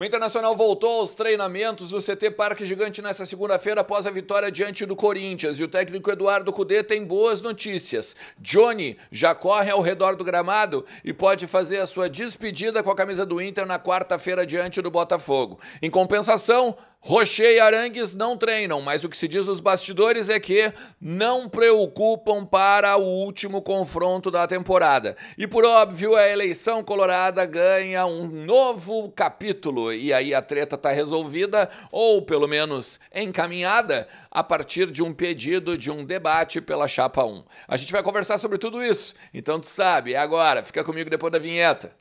O Internacional voltou aos treinamentos do CT Parque Gigante nesta segunda-feira após a vitória diante do Corinthians. E o técnico Eduardo Cudê tem boas notícias. Johnny já corre ao redor do gramado e pode fazer a sua despedida com a camisa do Inter na quarta-feira diante do Botafogo. Em compensação, Rocher e Arangues não treinam, mas o que se diz nos bastidores é que não preocupam para o último confronto da temporada. E por óbvio, a eleição colorada ganha um novo capítulo e aí a treta está resolvida ou pelo menos encaminhada a partir de um pedido de um debate pela chapa 1. A gente vai conversar sobre tudo isso. Então tu sabe, é agora, fica comigo depois da vinheta.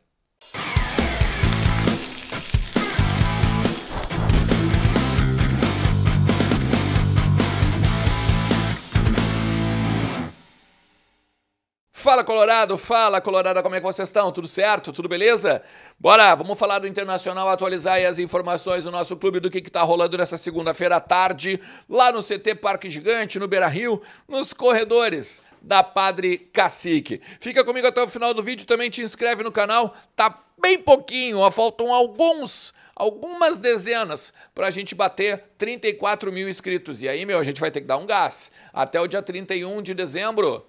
Fala Colorado, fala Colorado, como é que vocês estão? Tudo certo? Tudo beleza? Bora, vamos falar do Internacional, atualizar as informações do nosso clube do que está rolando nessa segunda-feira à tarde, lá no CT Parque Gigante, no Beira Rio, nos corredores da Padre Cacique. Fica comigo até o final do vídeo, também te inscreve no canal, tá bem pouquinho, faltam alguns algumas dezenas para a gente bater 34 mil inscritos. E aí, meu, a gente vai ter que dar um gás. Até o dia 31 de dezembro,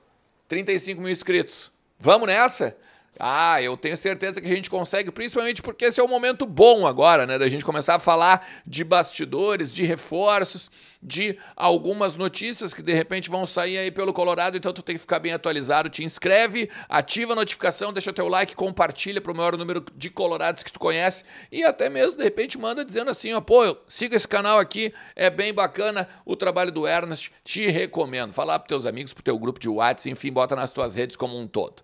35 mil inscritos. Vamos nessa? Ah, eu tenho certeza que a gente consegue, principalmente porque esse é o momento bom agora, né? Da gente começar a falar de bastidores, de reforços, de algumas notícias que de repente vão sair aí pelo Colorado, então tu tem que ficar bem atualizado. Te inscreve, ativa a notificação, deixa teu like, compartilha para o maior número de colorados que tu conhece e até mesmo de repente manda dizendo assim, ó, pô, siga esse canal aqui, é bem bacana o trabalho do Ernest, te recomendo. Falar para teus amigos, pro teu grupo de WhatsApp, enfim, bota nas tuas redes como um todo.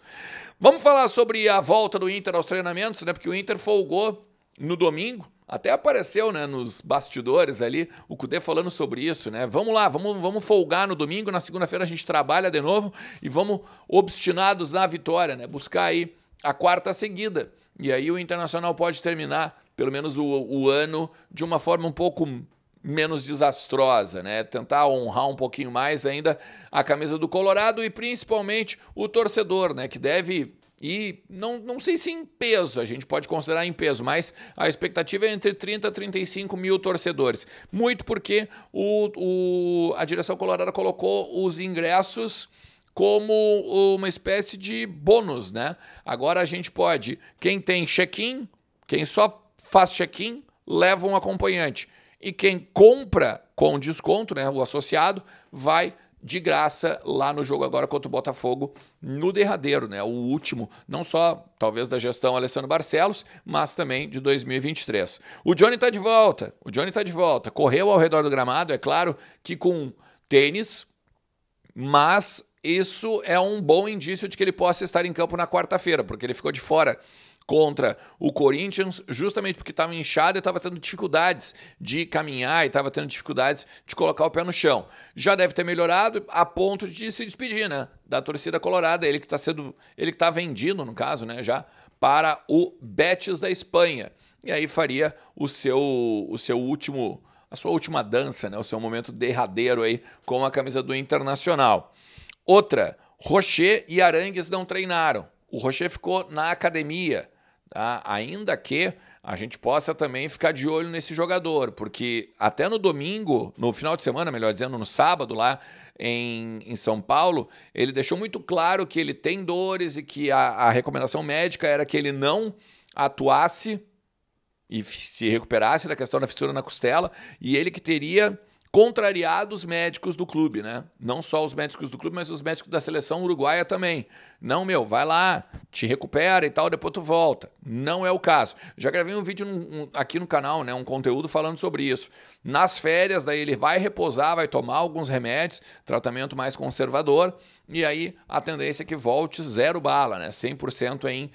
Vamos falar sobre a volta do Inter aos treinamentos, né? Porque o Inter folgou no domingo. Até apareceu, né, nos bastidores ali, o Cudê falando sobre isso, né? Vamos lá, vamos, vamos folgar no domingo, na segunda-feira a gente trabalha de novo e vamos obstinados na vitória, né? Buscar aí a quarta seguida. E aí o Internacional pode terminar, pelo menos o, o ano, de uma forma um pouco menos desastrosa, né? Tentar honrar um pouquinho mais ainda a camisa do Colorado e principalmente o torcedor, né? Que deve e não, não sei se em peso, a gente pode considerar em peso, mas a expectativa é entre 30 e 35 mil torcedores. Muito porque o, o, a direção colorada colocou os ingressos como uma espécie de bônus, né? Agora a gente pode, quem tem check-in, quem só faz check-in, leva um acompanhante e quem compra com desconto, né, o associado, vai de graça lá no jogo agora contra o Botafogo, no derradeiro, né? O último, não só talvez da gestão Alessandro Barcelos, mas também de 2023. O Johnny tá de volta, o Johnny tá de volta. Correu ao redor do gramado, é claro que com tênis, mas isso é um bom indício de que ele possa estar em campo na quarta-feira, porque ele ficou de fora contra o Corinthians, justamente porque estava inchado e estava tendo dificuldades de caminhar e estava tendo dificuldades de colocar o pé no chão. Já deve ter melhorado a ponto de se despedir, né, da torcida colorada, ele que está sendo, ele que está vendido no caso, né, já para o Betis da Espanha. E aí faria o seu o seu último a sua última dança, né, o seu momento derradeiro aí com a camisa do Internacional. Outra, Rocher e Arangues não treinaram. O Rocher ficou na academia tá? ainda que a gente possa também ficar de olho nesse jogador, porque até no domingo, no final de semana, melhor dizendo, no sábado lá em, em São Paulo, ele deixou muito claro que ele tem dores e que a, a recomendação médica era que ele não atuasse e se recuperasse da questão da fissura na costela, e ele que teria contrariado os médicos do clube, né? Não só os médicos do clube, mas os médicos da seleção uruguaia também. Não, meu, vai lá, te recupera e tal, depois tu volta. Não é o caso. Já gravei um vídeo um, aqui no canal, né? Um conteúdo falando sobre isso. Nas férias, daí ele vai repousar, vai tomar alguns remédios, tratamento mais conservador, e aí a tendência é que volte zero bala, né? 100% em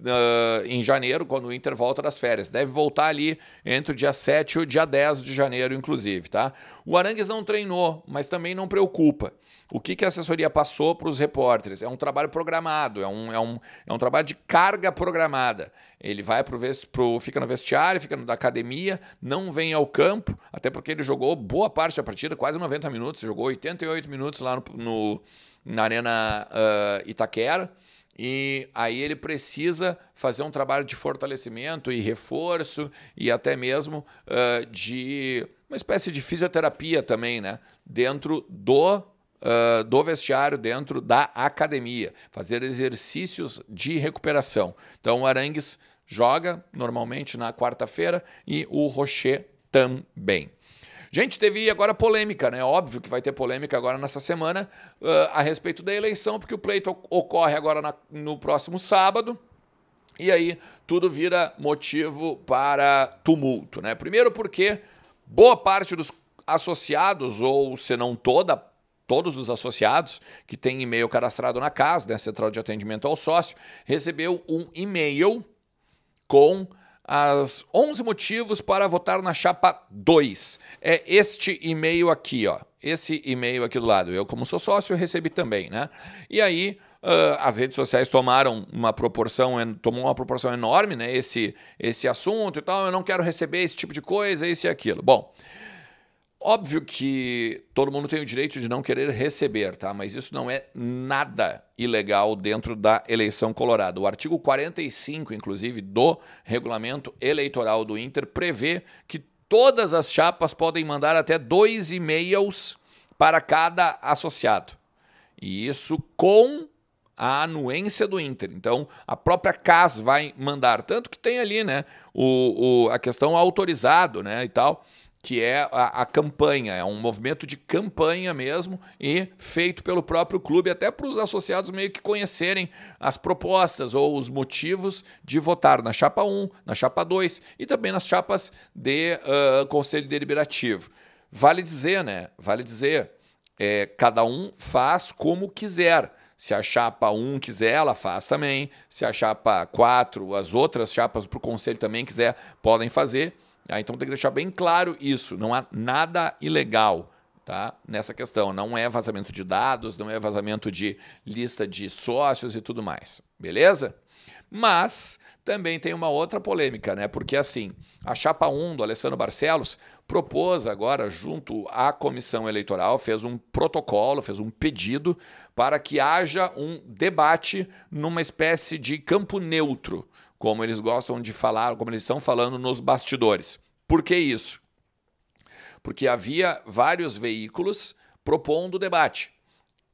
Uh, em janeiro, quando o Inter volta das férias. Deve voltar ali entre o dia 7 e o dia 10 de janeiro, inclusive, tá? O Arangues não treinou, mas também não preocupa. O que, que a assessoria passou para os repórteres? É um trabalho programado, é um, é, um, é um trabalho de carga programada. Ele vai pro, pro fica no vestiário, fica na academia, não vem ao campo, até porque ele jogou boa parte da partida, quase 90 minutos, jogou 88 minutos lá no, no na Arena uh, Itaquera e aí ele precisa fazer um trabalho de fortalecimento e reforço e até mesmo uh, de uma espécie de fisioterapia também, né? Dentro do, uh, do vestiário, dentro da academia. Fazer exercícios de recuperação. Então o Arangues joga normalmente na quarta-feira e o Rocher também. Gente, teve agora polêmica, né? Óbvio que vai ter polêmica agora nessa semana uh, a respeito da eleição, porque o pleito ocorre agora na, no próximo sábado. E aí tudo vira motivo para tumulto, né? Primeiro porque boa parte dos associados, ou se não toda, todos os associados que têm e-mail cadastrado na casa, né, Central de Atendimento ao Sócio, recebeu um e-mail com as 11 motivos para votar na chapa 2. É este e-mail aqui, ó. Esse e-mail aqui do lado. Eu, como sou sócio, recebi também, né? E aí, uh, as redes sociais tomaram uma proporção, tomou uma proporção enorme, né? Esse, esse assunto e tal. Eu não quero receber esse tipo de coisa, isso e aquilo. Bom. Óbvio que todo mundo tem o direito de não querer receber, tá? Mas isso não é nada ilegal dentro da eleição colorada. O artigo 45, inclusive, do regulamento eleitoral do Inter prevê que todas as chapas podem mandar até dois e-mails para cada associado. E isso com a anuência do Inter. Então, a própria CAS vai mandar. Tanto que tem ali, né, o, o a questão autorizado, né, e tal que é a, a, campanha, é um movimento de campanha mesmo e feito pelo próprio clube, até para os associados meio que conhecerem as propostas ou os motivos de votar na chapa 1, na chapa 2 e também nas chapas de uh, Conselho Deliberativo. Vale dizer, né? Vale dizer, é, cada um faz como quiser. Se a chapa 1 quiser, ela faz também. Se a chapa 4, as outras chapas para o conselho também quiser, podem fazer. Ah, então tem que deixar bem claro isso. Não há nada ilegal tá? nessa questão. Não é vazamento de dados, não é vazamento de lista de sócios e tudo mais. Beleza? Mas também tem uma outra polêmica, né? Porque assim, a chapa 1 do Alessandro Barcelos propôs agora, junto à comissão eleitoral, fez um protocolo, fez um pedido para que haja um debate numa espécie de campo neutro como eles gostam de falar, como eles estão falando nos bastidores. Por que isso? Porque havia vários veículos propondo debate,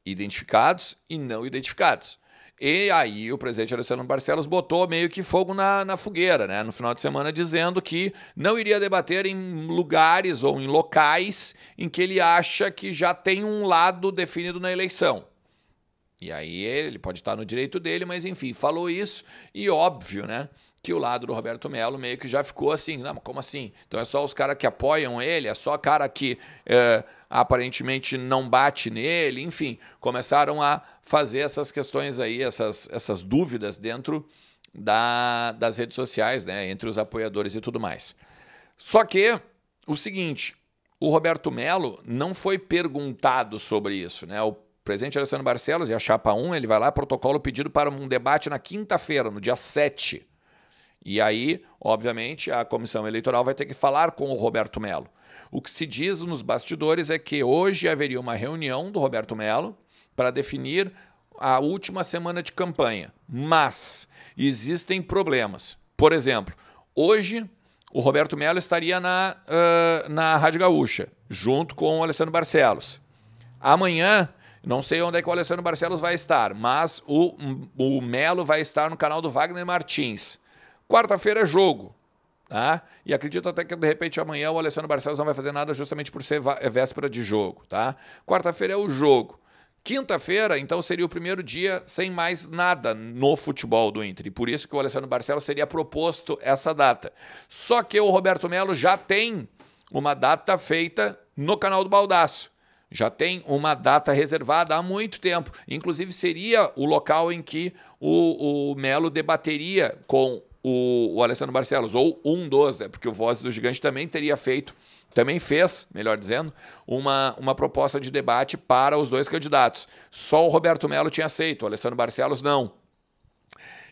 identificados e não identificados. E aí o presidente Alessandro Barcelos botou meio que fogo na, na fogueira, né? No final de semana, dizendo que não iria debater em lugares ou em locais em que ele acha que já tem um lado definido na eleição. E aí ele pode estar no direito dele, mas enfim, falou isso e óbvio, né? Que o lado do Roberto Melo meio que já ficou assim, não, como assim? Então é só os caras que apoiam ele, é só cara que é, aparentemente não bate nele, enfim, começaram a fazer essas questões aí, essas, essas dúvidas dentro da, das redes sociais, né? Entre os apoiadores e tudo mais. Só que o seguinte, o Roberto Melo não foi perguntado sobre isso, né? O presidente Alessandro Barcelos e a chapa 1, ele vai lá, protocolo pedido para um debate na quinta-feira, no dia 7. E aí, obviamente, a comissão eleitoral vai ter que falar com o Roberto Melo. O que se diz nos bastidores é que hoje haveria uma reunião do Roberto Melo para definir a última semana de campanha. Mas existem problemas. Por exemplo, hoje o Roberto Melo estaria na, uh, na Rádio Gaúcha, junto com o Alessandro Barcelos. Amanhã não sei onde é que o Alessandro Barcelos vai estar, mas o, o Melo vai estar no canal do Wagner Martins. Quarta-feira é jogo. Tá? E acredito até que de repente amanhã o Alessandro Barcelos não vai fazer nada justamente por ser é véspera de jogo. Tá? Quarta-feira é o jogo. Quinta-feira, então, seria o primeiro dia sem mais nada no futebol do Inter. E por isso que o Alessandro Barcelos seria proposto essa data. Só que o Roberto Melo já tem uma data feita no canal do Baldaço já tem uma data reservada há muito tempo. Inclusive, seria o local em que o, o Melo debateria com o, o Alessandro Barcelos, ou um dos, né? porque o Voz do Gigante também teria feito, também fez, melhor dizendo, uma, uma proposta de debate para os dois candidatos. Só o Roberto Melo tinha aceito, o Alessandro Barcelos não.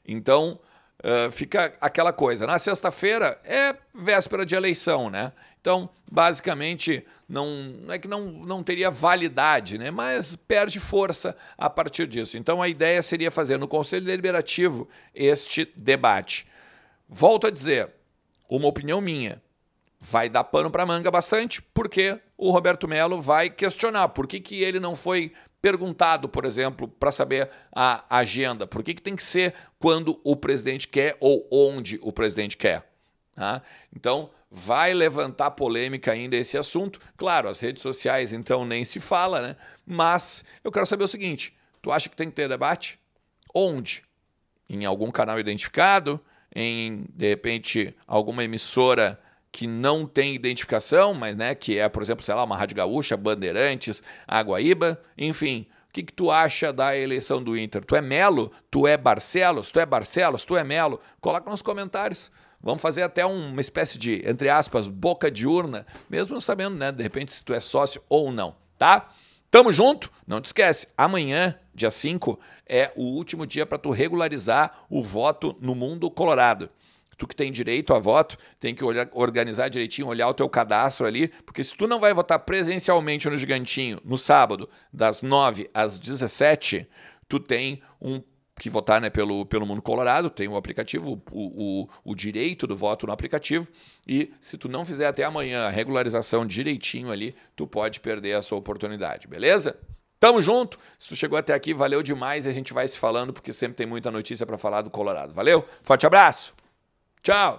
Então, uh, fica aquela coisa. Na sexta-feira é véspera de eleição, né? Então, basicamente, não, não é que não, não teria validade, né? mas perde força a partir disso. Então, a ideia seria fazer no Conselho Deliberativo este debate. Volto a dizer, uma opinião minha, vai dar pano para manga bastante, porque o Roberto Melo vai questionar por que, que ele não foi perguntado, por exemplo, para saber a agenda, por que, que tem que ser quando o presidente quer ou onde o presidente quer. Tá? Então, vai levantar polêmica ainda esse assunto. Claro, as redes sociais então nem se fala, né? Mas eu quero saber o seguinte: tu acha que tem que ter debate? Onde? Em algum canal identificado? Em, de repente, alguma emissora que não tem identificação, mas né, que é, por exemplo, sei lá, uma Rádio Gaúcha, Bandeirantes, Aguaíba, enfim. O que, que tu acha da eleição do Inter? Tu é Melo? Tu é Barcelos? Tu é Barcelos? Tu é Melo? Coloca nos comentários. Vamos fazer até uma espécie de, entre aspas, boca de urna, mesmo sabendo, né, de repente, se tu é sócio ou não, tá? Tamo junto? Não te esquece, amanhã, dia 5, é o último dia para tu regularizar o voto no mundo colorado. Tu que tem direito a voto, tem que olhar, organizar direitinho, olhar o teu cadastro ali, porque se tu não vai votar presencialmente no Gigantinho no sábado, das 9 às 17, tu tem um que votar né, pelo, pelo Mundo Colorado, tem o aplicativo, o, o, o, direito do voto no aplicativo, e se tu não fizer até amanhã a regularização direitinho ali, tu pode perder a sua oportunidade, beleza? Tamo junto. Se tu chegou até aqui, valeu demais e a gente vai se falando porque sempre tem muita notícia para falar do Colorado. Valeu? Forte abraço. Tchau.